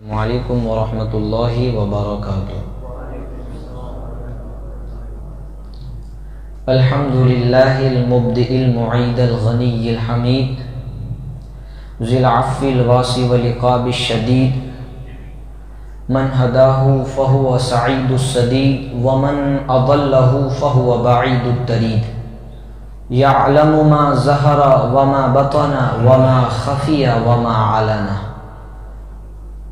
वालेकुम वरहमतुल्लाहि वबरकातुह अल्हम्दुलिल्लाहिल मुब्दिइल मुईदिल गनीयिल हमीद ज़िल अफ़्विल वासी वल इक़ाबिश शदीद मन हदाहु फहुव सईदुस सदीद व मन अदल्लहु फहुव बईदुत तरीद यअलमु मा ज़हरा व मा बतना व मा खफिया व मा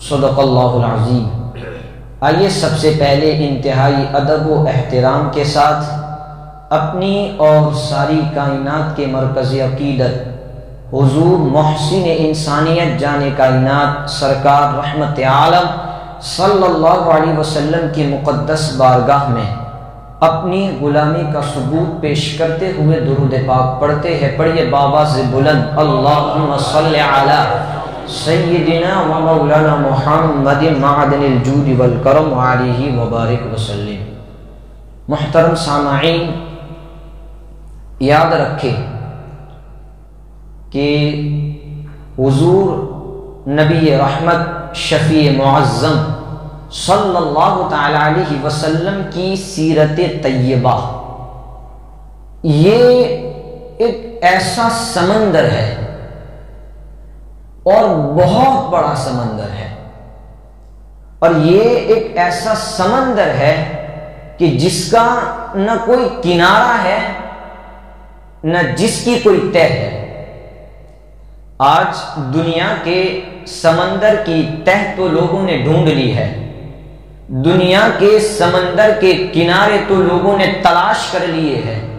सदक़ल्लाज़ीम आइए सबसे पहले इंतहाई अदब व अहतराम के साथ अपनी और सारी कायनात के मरकज़ अकीदत, हुजूर मोहसिन इंसानियत जान कायनात सरकार रहमत आलम सल्लल्लाहु अलैहि वसल्लम की मुक़द्दस बारगाह में अपनी गुलामी का सबूत पेश करते हुए दुरूद पाक पढ़ते हैं। पढ़िए बाबा से बुलंद, अल्लाहुम्मा सल्लि अला सैदिना व मौलाना मोहम्मद मादनिल जूद वल करम आलिहि व बारिक वसल्लम याद रखें कि हुजूर नबी रहमत शफ़ी मुअज़्ज़म सल्लल्लाहु अलैहि वसल्लम की सीरत तय्यबा ये एक ऐसा समंदर है और बहुत बड़ा समंदर है। और ये एक ऐसा समंदर है कि जिसका न कोई किनारा है, न जिसकी कोई तय है। आज दुनिया के समंदर की तह तो लोगों ने ढूंढ ली है। दुनिया के समंदर के किनारे तो लोगों ने तलाश कर लिए हैं।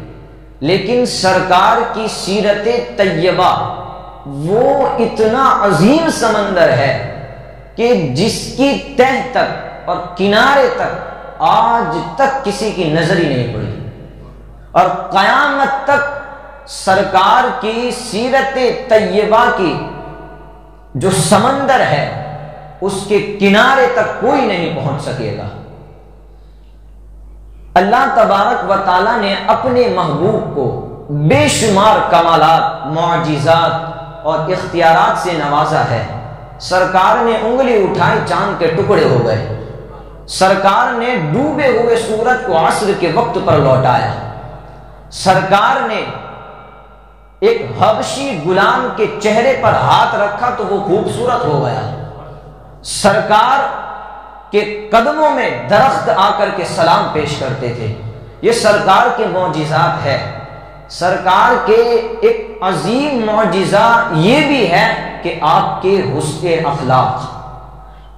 लेकिन सरकार की सीरत तैयबा वो इतना अजीम समंदर है कि जिसकी तह तक और किनारे तक आज तक किसी की नज़र ही नहीं पड़ी। और कयामत तक सरकार की सीरत तैयबा की जो समंदर है, उसके किनारे तक कोई नहीं पहुँच सकेगा। अल्लाह तबारक व ताला ने अपने महबूब को बेशुमार कमालात, मुआजिजात और इख्तियार से नवाजा है। सरकार ने उंगली उठाई, चाँद के टुकड़े हो गए। सरकार ने डूबे हुए सूरज को असर के वक्त पर लौटाया। सरकार ने एक हबशी गुलाम के चेहरे पर हाथ रखा तो वो खूबसूरत हो गया। सरकार के कदमों में दरख्त आकर के सलाम पेश करते थे। ये सरकार के मोजिजात है। सरकार के एक अजीम मोजिजा ये भी है कि आपके हुस्न अखलाक,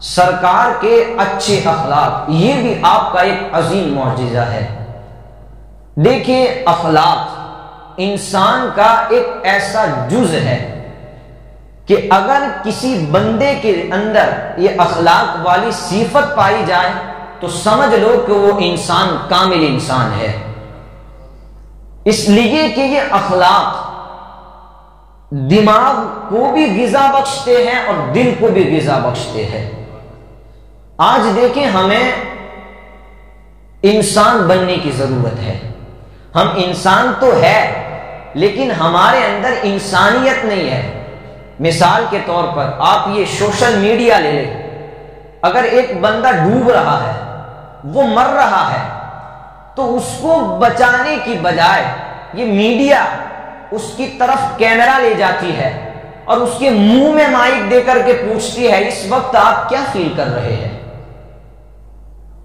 सरकार के अच्छे अखलाक, ये भी आपका एक अजीम मोजिजा है। देखिए, अखलाक इंसान का एक ऐसा जुज है कि अगर किसी बंदे के अंदर ये अखलाक वाली सिफत पाई जाए तो समझ लो कि वो इंसान कामिल इंसान है। इसलिए कि ये अखलाक दिमाग को भी गिजा बख्शते हैं और दिल को भी गिजा बख्शते हैं। आज देखें हमें इंसान बनने की ज़रूरत है। हम इंसान तो है, लेकिन हमारे अंदर इंसानियत नहीं है। मिसाल के तौर पर आप ये सोशल मीडिया ले लें। अगर एक बंदा डूब रहा है, वो मर रहा है तो उसको बचाने की बजाय ये मीडिया उसकी तरफ़ कैमरा ले जाती है और उसके मुँह में माइक देकर के पूछती है, इस वक्त आप क्या फील कर रहे हैं?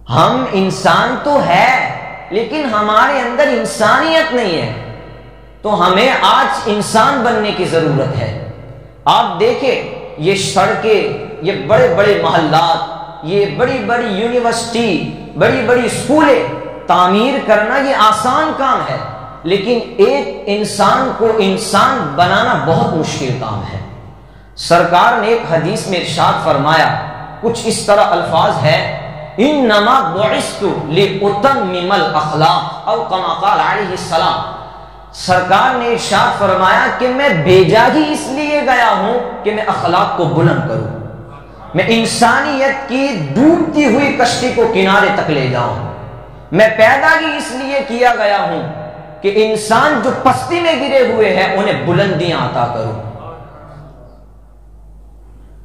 हम इंसान तो है, लेकिन हमारे अंदर इंसानियत नहीं है। तो हमें आज इंसान बनने की ज़रूरत है। आप देखें, ये सड़कें, ये बड़े बड़े मोहल्लात, ये बड़ी बड़ी यूनिवर्सिटी बड़ी बड़ी स्कूलें तामीर करना ये आसान काम है, लेकिन एक इंसान को इंसान बनाना बहुत मुश्किल काम है। सरकार ने एक हदीस में इर्शाद फरमाया, कुछ इस तरह अल्फाज है इन नमा मिमल अखलाक और सलाम। सरकार ने इर्शाद फरमाया कि मैं भेजा ही इसलिए गया हूँ कि मैं अखलाक को बुलंद करूँ। मैं इंसानियत की डूबती हुई कश्ती को किनारे तक ले जाऊँ। मैं पैदा ही इसलिए किया गया हूँ कि इंसान जो पस्ती में गिरे हुए हैं, उन्हें बुलंदियाँ अता करूँ।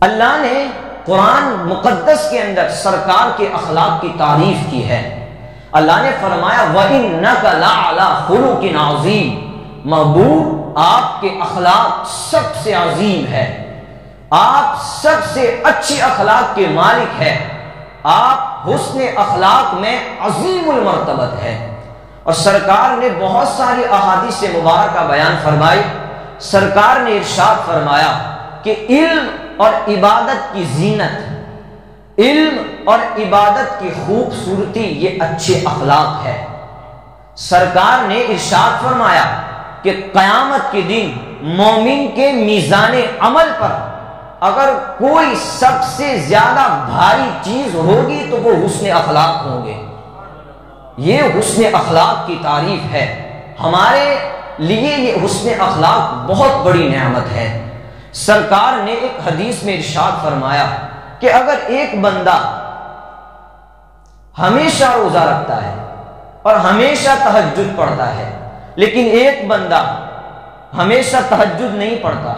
अल्लाह ने कुरान मुकद्दस के अंदर सरकार के अखलाक की तारीफ़ की है। अल्लाह ने फरमाया वही नकला की नाजीम महबूब, आपके अखलाक सबसे अजीम है। आप सबसे अच्छे अखलाक के मालिक है। आप हुस्न अखलाक में अजीमुल मरतबत है। और सरकार ने बहुत सारी अहादीस से मुबारक का बयान फरमाई। सरकार ने इरशाद फरमाया कि इल्म और इबादत की जीनत, इल्म और इबादत की खूबसूरती ये अच्छे अखलाक है। सरकार ने इर्शाद फरमाया कि कयामत के दिन मोमिन के मीज़ान अमल पर अगर कोई सबसे ज़्यादा भारी चीज़ होगी तो वो हुस्न अखलाक होंगे। ये हुस्न अखलाक की तारीफ़ है। हमारे लिए ये हुस्न अखलाक बहुत बड़ी नेमत है। सरकार ने एक हदीस में इरशाद फरमाया कि अगर एक बंदा हमेशा रोजा रखता है और हमेशा तहजद पढ़ता है, लेकिन एक बंदा हमेशा तहजद नहीं पढ़ता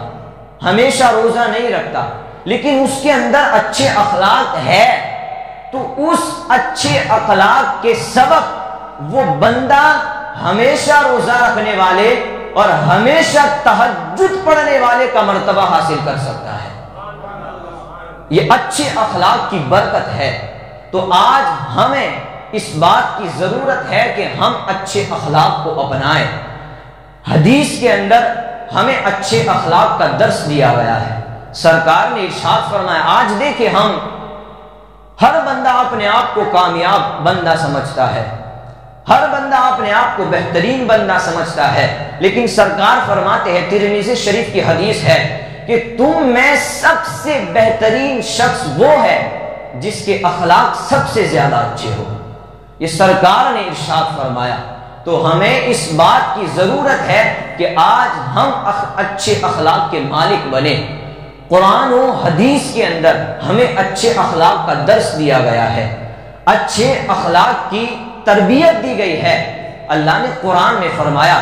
हमेशा रोजा नहीं रखता, लेकिन उसके अंदर अच्छे अखलाक है तो उस अच्छे अखलाक के सबक वो बंदा हमेशा रोजा रखने वाले और हमेशा तहजुद पढ़ने वाले का मर्तबा हासिल कर सकता है। ये अच्छे अखलाक की बरकत है। तो आज हमें इस बात की ज़रूरत है कि हम अच्छे अखलाक को अपनाएँ। हदीस के अंदर हमें अच्छे अखलाक का दर्श दिया गया है। सरकार ने इर्शाद फरमाया, आज देखे हम, हर बंदा अपने आप को कामयाब बंदा समझता है। हर बंदा अपने आप को बेहतरीन बंदा समझता है। लेकिन सरकार फरमाते हैं, तिरमिजी शरीफ की हदीस है कि तुम में सबसे बेहतरीन शख्स वो है जिसके अखलाक सबसे ज़्यादा अच्छे हो। ये सरकार ने इर्शाद फरमाया। तो हमें इस बात की ज़रूरत है कि आज हम अख, अच्छे अखलाक के मालिक बने। कुरान और हदीस के अंदर हमें अच्छे अखलाक का दर्श दिया गया है। अच्छे अखलाक की तरबियत दी गई है। अल्लाह ने कुरान में फरमाया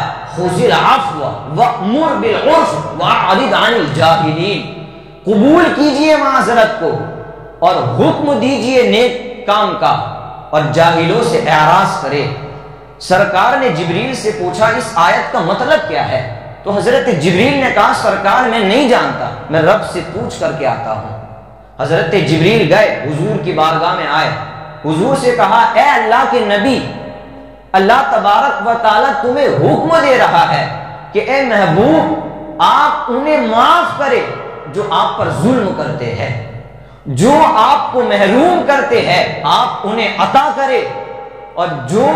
कबूल कीजिए माजरत को और हुक्म दीजिए नेक काम का और जाहिलों से एराज करे। सरकार ने जिबरील से पूछा, इस आयत का मतलब क्या है? तो हज़रत जबरील ने कहा, सरकार मैं नहीं जानता, मैं रब से पूछ करके आता हूँ। हज़रत जबरील गए, हुजूर की बारगाह में आए। हुजूर से कहा, ए अल्लाह के नबी, अल्लाह तबारक व ताला तुम्हें हुक्म दे रहा है कि ए महबूब, आप उन्हें माफ़ करे जो आप पर जुल्म करते हैं। जो आपको महरूम करते हैं, आप उन्हें अता करे। और जो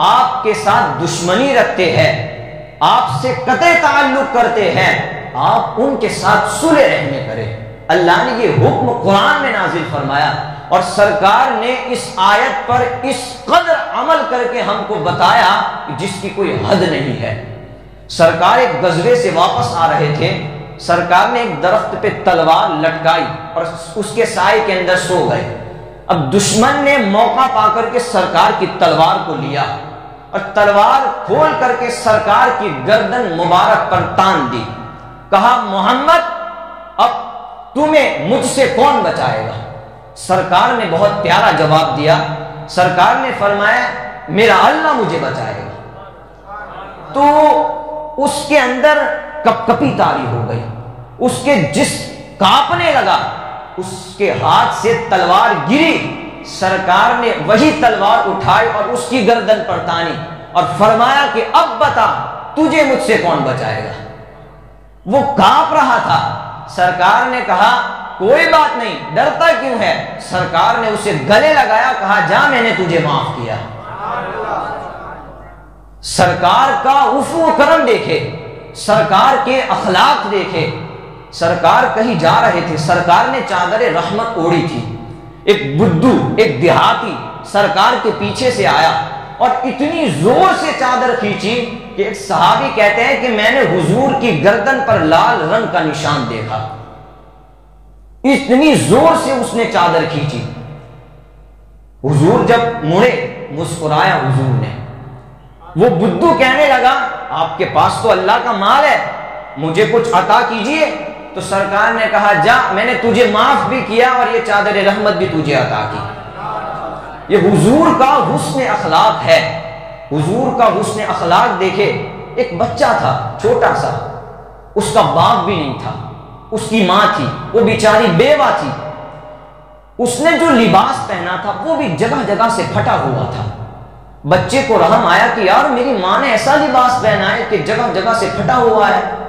आपके साथ दुश्मनी रखते हैं, आपसे कते ताल्लुक करते हैं, आप उनके साथ सुलह रहने करें। अल्लाह ने ये हुक्म कुरान में नाजिल फरमाया और सरकार ने इस आयत पर इस कदर अमल करके हमको बताया जिसकी कोई हद नहीं है। सरकार एक गजबे से वापस आ रहे थे। सरकार ने एक दरख्त पे तलवार लटकाई और उसके साय के अंदर सो गए। अब दुश्मन ने मौका पाकर के सरकार की तलवार को लिया और तलवार खोल करके सरकार की गर्दन मुबारक पर तान दी। कहा, मोहम्मद, अब तुम्हें मुझसे कौन बचाएगा? सरकार ने बहुत प्यारा जवाब दिया। सरकार ने फरमाया, मेरा अल्लाह मुझे बचाएगा। तो उसके अंदर कपकपी तारी हो गई। उसके जिस कांपने लगा उसके हाथ से तलवार गिरी। सरकार ने वही तलवार उठाई और उसकी गर्दन पर तानी और फरमाया कि, अब बता, तुझे मुझसे कौन बचाएगा? वो काँप रहा था। सरकार ने कहा, कोई बात नहीं, डरता क्यों है? सरकार ने उसे गले लगाया, कहा, जा, मैंने तुझे माफ़ किया। सरकार का उफू करम देखे, सरकार के अखलाक देखे सरकार कहीं जा रहे थे, सरकार ने चादर रहमत ओढ़ी थी। एक बुद्धू, एक देहाती सरकार के पीछे से आया और इतनी ज़ोर से चादर खींची कि एक सहाबी कहते हैं कि मैंने हुजूर की गर्दन पर लाल रंग का निशान देखा। इतनी ज़ोर से उसने चादर खींची। हुजूर जब मुड़े, मुस्कुराया हुजूर ने। वो बुद्धू कहने लगा, आपके पास तो अल्लाह का माल है, मुझे कुछ अता कीजिए। तो सरकार ने कहा, जा, मैंने तुझे माफ़ भी किया और ये चादर रहमत भी तुझे अता की। ये हुजूर का हुस्न अखलाक है। हुजूर का हुस्न अखलाक देखे, एक बच्चा था, छोटा सा। उसका बाप भी नहीं था। उसकी माँ थी। वो बेचारी बेवा थी। उसने जो लिबास पहना था, वो भी जगह जगह से फटा हुआ था। बच्चे को रहम आया कि, यार, मेरी माँ ने ऐसा लिबास पहना है कि जगह जगह से फटा हुआ है।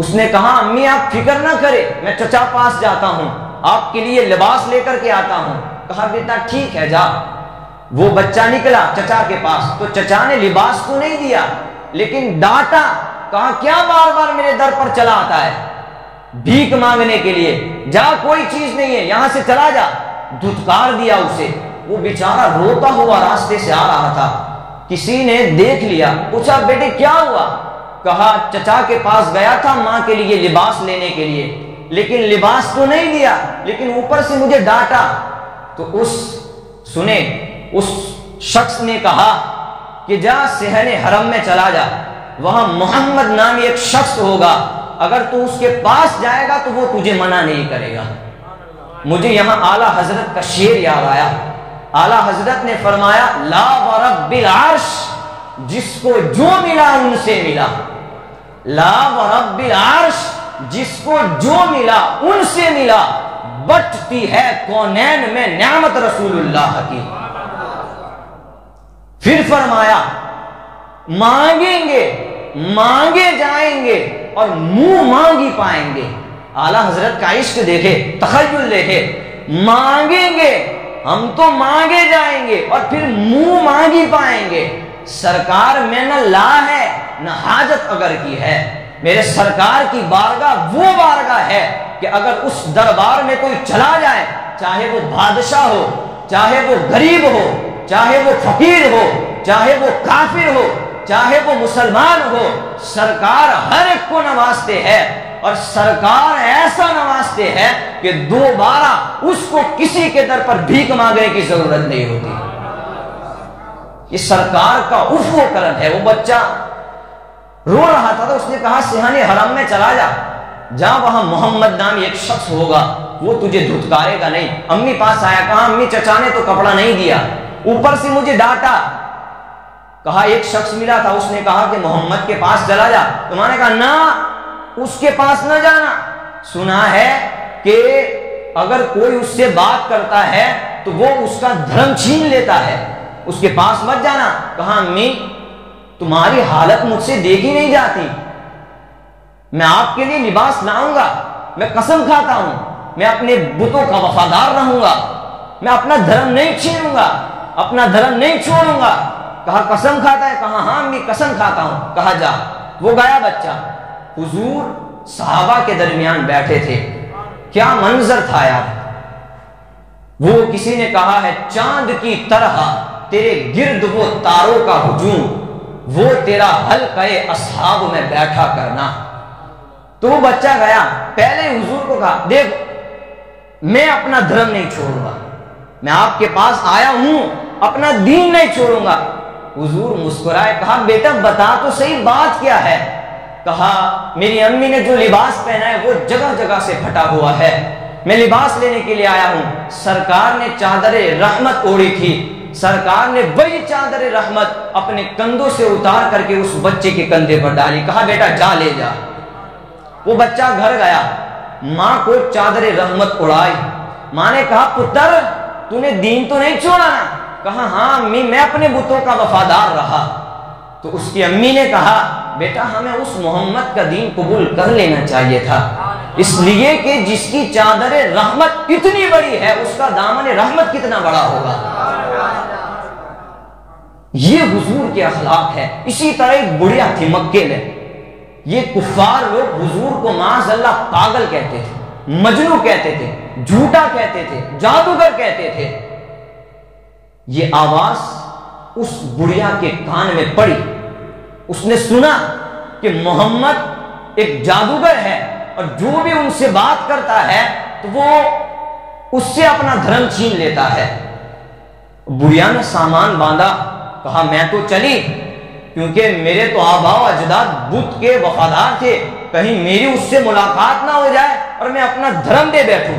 उसने कहा, अम्मी, आप फ़िक्र ना करे, मैं चचा पास जाता हूँ, आपके लिए लिबास लेकर के आता हूँ। कहा, बेटा, ठीक है, जा। वो बच्चा निकला चचा के पास तो चचा ने लिबास तो नहीं दिया, लेकिन डांटा, कहा, क्या बार बार मेरे दर पर चला आता है? भीख मांगने के लिए, जा, कोई चीज़ नहीं है, यहाँ से चला जा। धुतकार दिया उसे। वो बेचारा रोता हुआ रास्ते से आ रहा था। किसी ने देख लिया, पूछा, बेटे, क्या हुआ? कहा, चचा के पास गया था माँ के लिए लिबास लेने के लिए, लेकिन लिबास तो नहीं दिया लेकिन ऊपर से मुझे डांटा। तो उस, सुने, उस शख्स ने कहा कि जा सहने हरम में चला जा, वहाँ मोहम्मद नाम एक शख्स होगा, अगर तू उसके पास जाएगा तो वो तुझे मना नहीं करेगा। मुझे यहाँ आला हज़रत का शेर याद आया। आला हज़रत ने फरमाया, ला वरबिल अर्श जिसको जो मिला उनसे मिला। ला वरबिल अर्श जिसको जो मिला उनसे मिला। बटती है कौनैन में न्यामत रसूलुल्लाह की। फिर फरमाया, मांगेंगे, मांगे जाएँगे और मुँह मांगी पाएँगे। आला हज़रत का इश्क देखे तखयुल देखे, मांगेंगे, हम तो मांगे जाएँगे और फिर मुँह मांगी पाएँगे। सरकार में न ला है, न हाजत अगर की है। मेरे सरकार की बारगाह वो बारगाह है कि अगर उस दरबार में कोई चला जाए, चाहे वो बादशाह हो, चाहे वो गरीब हो, चाहे वो फकीर हो, चाहे वो काफिर हो, चाहे वो मुसलमान हो, सरकार हर एक को नवाजते हैं। और सरकार ऐसा नवाजते हैं कि दोबारा उसको किसी के दर पर भीख मांगने की ज़रूरत नहीं होती। ये सरकार का उफो करम है, वो बच्चा रो रहा था तो उसने कहा, सिहानी हरम में चला जा। जा वहाँ मोहम्मद नाम एक शख्स होगा, वो तुझे धुतकारेगा नहीं। अम्मी पास आया, कहा, अम्मी चचा ने तो कपड़ा नहीं दिया। ऊपर से मुझे डांटा। कहा, एक शख्स मिला था, उसने कहा कि मोहम्मद के पास चला जा। तुम्हारे कहा, ना, उसके पास ना जाना। सुना है कि अगर कोई उससे बात करता है तो वो उसका धर्म छीन लेता है। उसके पास मत जाना। कहा, अम्मी, तुम्हारी हालत मुझसे देखी नहीं जाती। मैं आपके लिए लिबास लाऊँगा। मैं कसम खाता हूँ। मैं अपने बुतों का वफादार रहूँगा। मैं अपना धर्म नहीं छीनूँगा। अपना धर्म नहीं छोड़ूँगा। कहा, कसम खाता है? कहा हाँ मैं कसम खाता हूँ। कहा, जा। वो गया बच्चा। हुजूर साहबा के दरमियान बैठे थे। क्या मंजर था यार। वो किसी ने कहा है, चाँद की तरह तेरे गिर्द वो तारों का हुजूम, वो तेरा हल कहे असहाब में बैठा करना। तो वो बच्चा गया, पहले हुजूर को कहा, देख, मैं अपना धर्म नहीं छोड़ूँगा। मैं आपके पास आया हूँ, अपना दीन नहीं छोड़ूँगा। हुजूर मुस्कुराए, कहा, बेटा, बता तो सही बात क्या है? कहा, मेरी अम्मी ने जो लिबास पहना है, वो जगह जगह से फटा हुआ है। मैं लिबास लेने के लिए आया हूँ। सरकार ने चादर रहमत ओढ़ी थी। सरकार ने वही चादर रहमत अपने कंधों से उतार करके उस बच्चे के कंधे पर डाली। कहा, बेटा, जा, ले जा। वो बच्चा घर गया। माँ को चादर रहमत उड़ाई। माँ ने कहा, पुत्र, तूने दीन तो नहीं छोड़ा ना? कहा हाँ अम्मी, मैं अपने बुतों का वफादार रहा। तो उसकी अम्मी ने कहा, बेटा, हमें उस मोहम्मद का दीन कबूल कर लेना चाहिए था। इसलिए कि जिसकी चादर रहमत कितनी बड़ी है, उसका दामन रहमत कितना बड़ा होगा। ये हुजूर के अखलाक है। इसी तरह एक बुढ़िया थी मक्के में। ये कुफार लोग हुजूर को माजल्ला पागल कहते थे, मजनू कहते थे, झूठा कहते थे, जादूगर कहते थे। ये आवाज़ उस बुढ़िया के कान में पड़ी। उसने सुना कि मोहम्मद एक जादूगर है। और जो भी उनसे बात करता है तो वो उससे अपना धर्म छीन लेता है। बुढ़िया ने सामान बांधा, कहा, मैं तो चली, क्योंकि मेरे तो आबाव अजदाद बुद्ध के वफादार थे। कहीं मेरी उससे मुलाकात ना हो जाए और मैं अपना धर्म दे बैठू।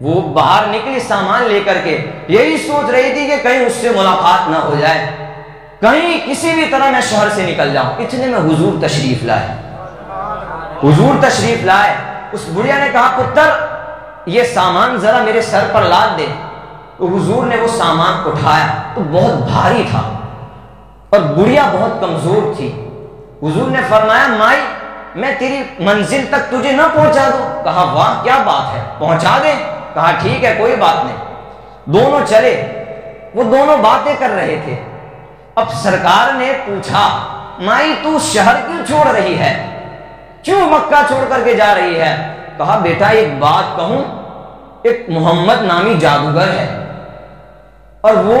वो बाहर निकली सामान लेकर के, यही सोच रही थी कि कहीं उससे मुलाकात ना हो जाए। कहीं किसी भी तरह मैं शहर से निकल जाऊँ। इतने में हुजूर तशरीफ़ लाए। हुजूर तशरीफ़ लाए। उस बुढ़िया ने कहा, पुत्र, ये सामान जरा मेरे सर पर लाद दे। तो हुजूर ने वो सामान उठाया तो बहुत भारी था और बुढ़िया बहुत कमज़ोर थी। हुजूर ने फरमाया, माई, मैं तेरी मंजिल तक तुझे ना पहुँचा दू। कहा, वाह, क्या बात है, पहुँचा दे। कहा, ठीक है, कोई बात नहीं। दोनों चले। वो दोनों बातें कर रहे थे। अब सरकार ने पूछा, माई, तू शहर क्यों छोड़ रही है? क्यों मक्का छोड़ करके जा रही है? कहा, बेटा, एक बात कहूँ, एक मोहम्मद नामी जादूगर है। और वो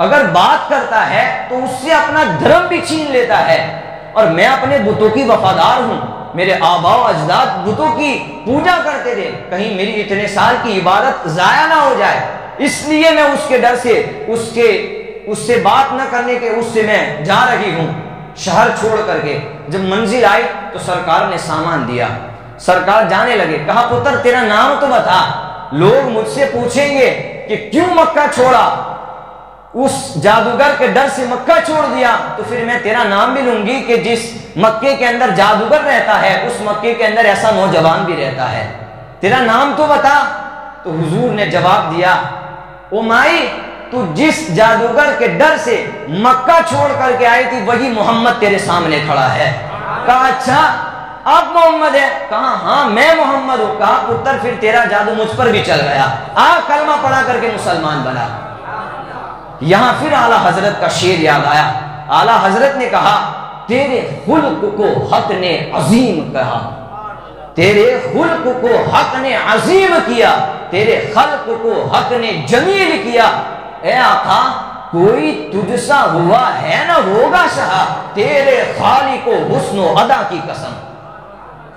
अगर बात करता है तो उससे अपना धर्म भी छीन लेता है। और मैं अपने बुतों की वफादार हूँ। मेरे आबाओ अजदाद बुतों की पूजा करते थे कहीं मेरी इतने साल की इबादत जाया ना हो जाए। इसलिए मैं उसके डर से, उसके, उससे बात न करने के उससे मैं जा रही हूँ। शहर छोड़ करके जब मंजिल आई तो सरकार ने सामान दिया। सरकार जाने लगे, कहा, पुत्र, तेरा नाम तो बता। लोग मुझसे पूछेंगे कि क्यों मक्का छोड़ा? उस जादूगर के डर से मक्का छोड़ दिया। तो फिर मैं तेरा नाम भी लूँगी कि जिस मक्के के अंदर जादूगर रहता है, उस मक्के के अंदर ऐसा नौजवान भी रहता है। तेरा नाम तो बता। तो हुजूर ने जवाब दिया, ओ माई तू जिस जादूगर के डर से मक्का छोड़ करके आई थी, वही मोहम्मद तेरे सामने खड़ा है। कहा अच्छा आप मोहम्मद है? कहा हाँ मैं मोहम्मद हूँ। कहा, पुत्र, फिर तेरा जादू मुझ पर भी चल गया। आ, कलमा पढ़ा करके मुसलमान बना। यहाँ फिर आला हज़रत का शेर याद आया। आला हज़रत ने कहा, तेरे हुल्क को हक ने अजीम कहा। तेरे हुल्क को हक ने अजीम किया। तेरे खल्क को हक ने जमील किया। ए आका कोई तुझसा हुआ है ना होगा शाह? तेरे खाली को हुस्न अदा की कसम।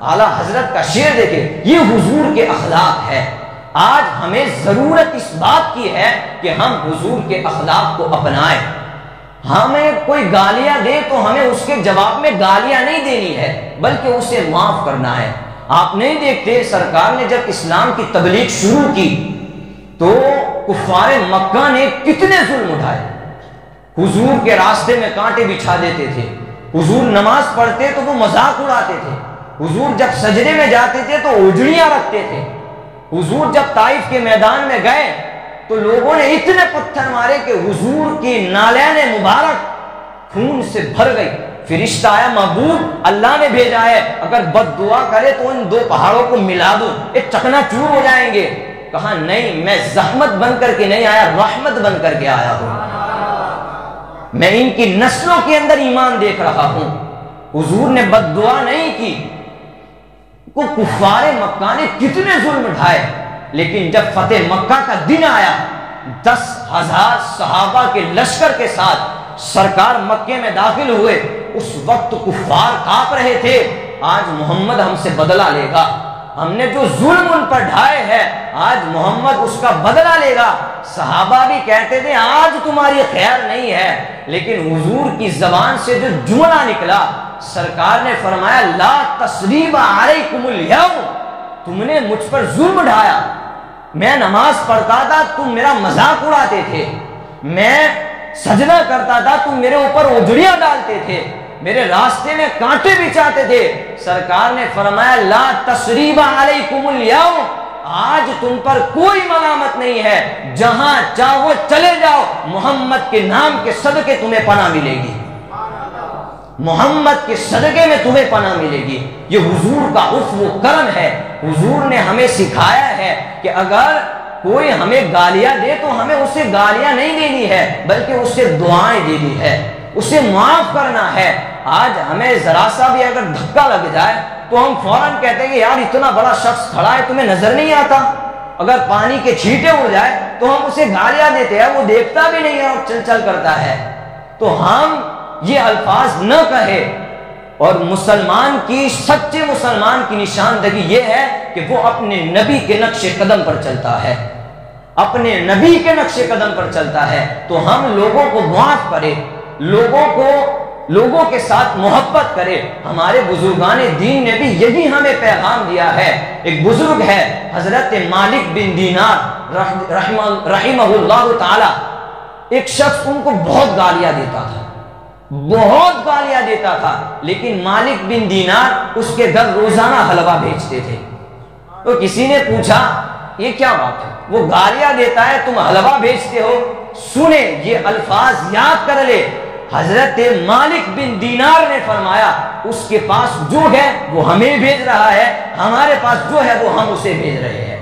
आला हज़रत का शेर देखे, ये हुजूर के अखलाक है। आज हमें ज़रूरत इस बात की है कि हम हुजूर के अखलाक को अपनाएँ। हमें कोई गालियाँ दे तो हमें उसके जवाब में गालियाँ नहीं देनी है, बल्कि उसे माफ़ करना है। आप नहीं देखते सरकार ने जब इस्लाम की तबलीग शुरू की तो कुफार मक्का ने कितने जुल्म उठाए? हुजूर के रास्ते में कांटे बिछा देते थे। हुजूर नमाज़ पढ़ते तो वो मज़ाक उड़ाते थे। हुजूर जब सजरे में जाते थे तो उजड़ियाँ रखते थे। हुजूर जब ताइफ के मैदान में गए तो लोगों ने इतने पत्थर मारे कि हुजूर की नालैन मुबारक खून से भर गई। फिरिश्ता आया, महबूब, अल्लाह ने भेजा है। अगर बद दुआ करे तो इन दो पहाड़ों को मिला दो। एक चकना चूर हो जाएँगे। कहा, नहीं, मैं जहमत बन करके नहीं आया, रहमत बन करके आया हूँ। मैं इनकी नस्लों के अंदर ईमान देख रहा हूँ। हुजूर ने बद नहीं की। को कुफारे मक्का ने कितने जुल्म ढाए। लेकिन जब फतेह मक्का का दिन आया, दस हज़ार सहाबा के लश्कर के साथ सरकार मक्के में दाखिल हुए, उस वक्त कुफार काँप रहे थे। आज मोहम्मद हमसे बदला लेगा। हमने जो जुल्म उन पर ढाए है, आज मोहम्मद उसका बदला लेगा। सहाबा भी कहते थे, आज तुम्हारी खैर नहीं है। लेकिन हुजूर की जबान से जो जुमला निकला, सरकार ने फरमाया, ला तस्लीम तुमने मुझ पर जुल्म ढाया। मैं नमाज़ पढ़ता था, तुम मेरा मज़ाक उड़ाते थे। मैं सजना करता था, तुम मेरे ऊपर उजड़िया डालते थे। मेरे रास्ते में कांटे बिछाते थे। सरकार ने फरमाया, ला तस्रीबा अलैकुमुल आज तुम पर कोई मलामत नहीं है। जहाँ चाहो चले जाओ, मोहम्मद के नाम के सदके तुम्हें पना मिलेगी। मोहम्मद के सदके में तुम्हें पना मिलेगी। ये हुजूर का उफ वो करम है। हुजूर ने हमें सिखाया है कि अगर कोई हमें गालियाँ दे तो हमें उसे गालियाँ नहीं देनी है, बल्कि उससे दुआएँ देनी है। उसे माफ़ करना है। आज हमें जरा सा भी अगर धक्का लग जाए तो हम फ़ौरन कहते हैं कि यार, इतना बड़ा शख्स खड़ा है, तुम्हें नज़र नहीं आता। अगर पानी के छींटे उड़ जाए तो हम उसे गालियाँ देते हैं, वो देखता भी नहीं है और चल चल करता है। तो हम ये अल्फाज न कहे। और मुसलमान की, सच्चे मुसलमान की निशानदगी ये है कि वो अपने नबी के नक्शे कदम पर चलता है। अपने नबी के नक्शे कदम पर चलता है। तो हम लोगों को माफ़ करें। लोगों को, लोगों के साथ मोहब्बत करे। हमारे बुजुर्गान दीन ने भी यही हमें पैगाम दिया है। एक बुज़ुर्ग है, हज़रत मालिक बिन दीनार रहीम ताला। एक शख्स उनको बहुत गालियाँ देता था। बहुत गालियाँ देता था। लेकिन मालिक बिन दीनार उसके घर रोज़ाना हलवा भेजते थे। तो किसी ने पूछा, ये क्या बात है? वो गालियाँ देता है, तुम हलवा भेजते हो? सुने, ये अल्फाज याद कर ले। हज़रत मालिक बिन दीनार ने फरमाया, उसके पास जो है, वो हमें भेज रहा है, हमारे पास जो है, वो हम उसे भेज रहे हैं।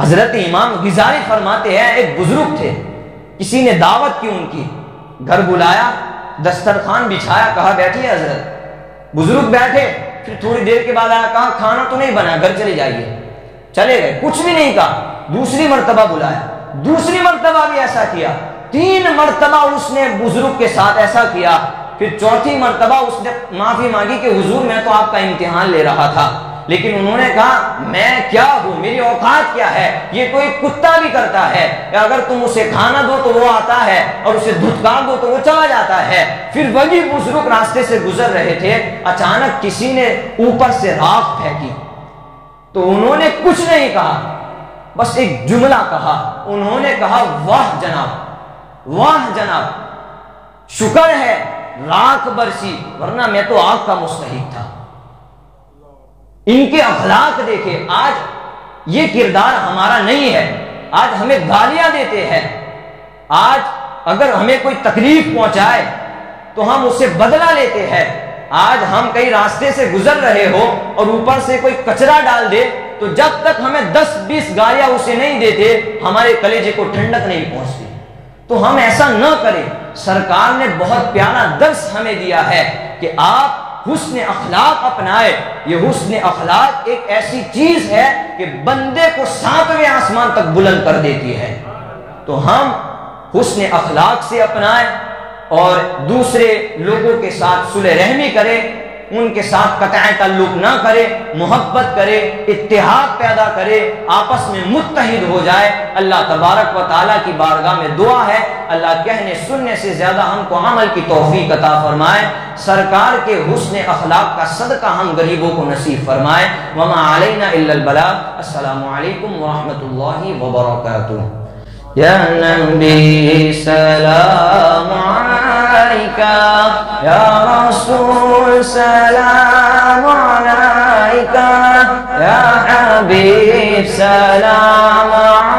हज़रत इमाम गिजारी फरमाते हैं, एक बुज़ुर्ग थे, किसी ने दावत की उनकी, घर बुलाया, दस्तरखान बिछाया, कहा, बैठिए हज़रत। बुज़ुर्ग बैठे, फिर थोड़ी देर के बाद आया, कहा, खाना तो नहीं बना, घर चले जाइए। चले गए, कुछ भी नहीं कहा, दूसरी मरतबा बुलाया, दूसरी मरतबा भी ऐसा किया। तीन मरतबा उसने बुज़ुर्ग के साथ ऐसा किया, फिर चौथी मरतबा उसने माफ़ी मांगी कि, हुजूर, मैं तो आपका इम्तिहान ले रहा था। लेकिन उन्होंने कहा, मैं क्या हूँ? मेरी औकात क्या है? ये कोई कुत्ता भी करता है। अगर तुम उसे खाना दो तो वो आता है और उसे धुतकार दो तो वो चला जाता है। फिर वही बुज़ुर्ग रास्ते से गुजर रहे थे। अचानक किसी ने ऊपर से राख फेंकी। तो उन्होंने कुछ नहीं कहा, बस एक जुमला कहा। उन्होंने कहा, वाह जनाब वाह जनाब, शुक्र है राख बरसी, वरना मैं तो आग का मुस्तक था। इनके अखलाक देखे, आज ये किरदार हमारा नहीं है, आज हमें गालियाँ देते हैं। आज अगर हमें कोई तकलीफ़ पहुँचाए तो हम उससे बदला लेते हैं। आज हम कई रास्ते से गुजर रहे हो और ऊपर से कोई कचरा डाल दे तो जब तक हमें 10-20 गालियाँ उसे नहीं देते, हमारे कलेजे को ठंडक नहीं पहुँचती। तो हम ऐसा न करें। सरकार ने बहुत प्यारा दर्श हमें दिया है कि आप हुस्न अखलाक अपनाए। ये हुस्न अखलाक एक ऐसी चीज़ है कि बंदे को सातवें आसमान तक बुलंद कर देती है। तो हम हुस्न अखलाक से अपनाए और दूसरे लोगों के साथ सुलह रहमी करें। उनके साथ कतः ताल्लुक ना करे, मोहब्बत करे इतिहाद पैदा करे, आपस में मुतहद हो जाए। अल्लाह तबारक व ताला की बारगाह में दुआ है, अल्लाह कहने, सुनने से ज़्यादा हमको अमल की तोफ़ी कता फरमाए। सरकार के हुसन अखलाक का सदका हम गरीबों को नसीब फरमाए। वमा अलैना इल्लल अस्सलाम वरहमतुल्लाहि व या नबी सलाम अलैका या रसूल, सलाम अलैका। या हबीब, सलाम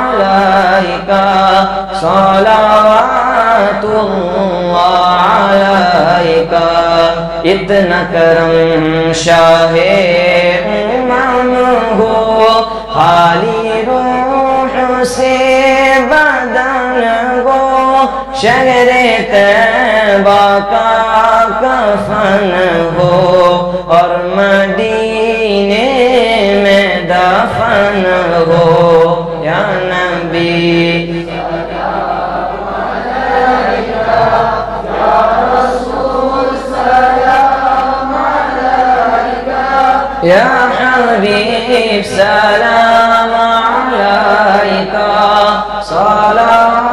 अलैका। सलावतुल्लाह अलैका। इतना करम शाहे उमम हो। खाली रूह से बदन गो शहर तैबा का कफन हो और मदीने में दफन हो। या नबी, या हबीब, सलाम अलैका सलातुल्लाह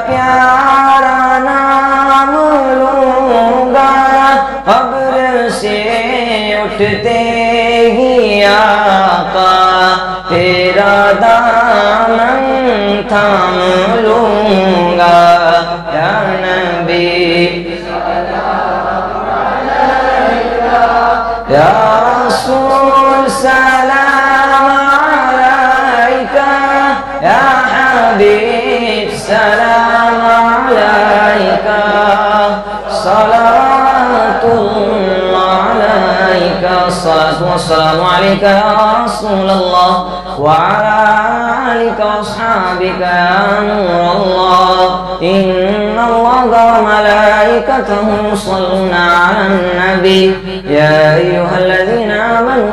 प्यारा नाम लूँगा। खबर से उठते ही आका, तेरा दामन थाम लूँगा। नबी या सलाम अलैका, या हबीब सलाम। अलैका सलातुल्लाह अलैका वस्सलाम अलैका या रसूल अल्लाह व अला आलिका व अस्हाबिका या नूर अल्लाह इन्ना अल्लाह व मलाइकतहु युसल्लूना अलन नबी या अय्युहल्लज़ीना आमनू